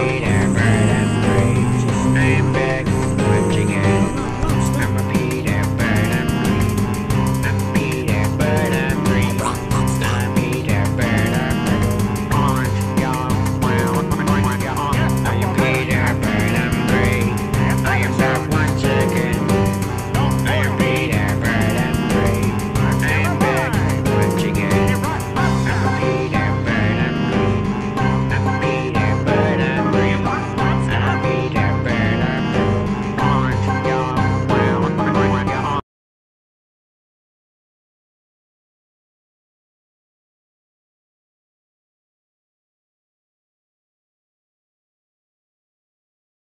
great